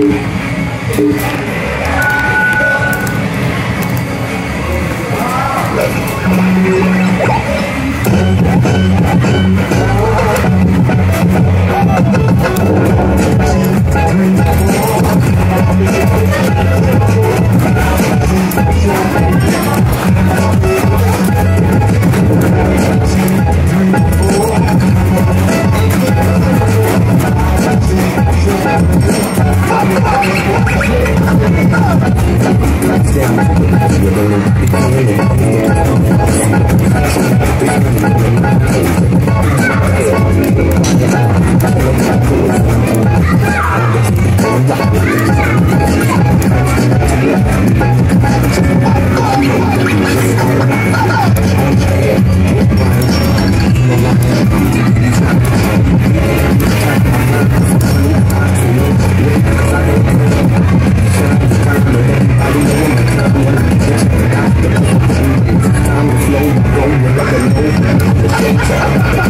Thank you. Thank you. Ha ha ha!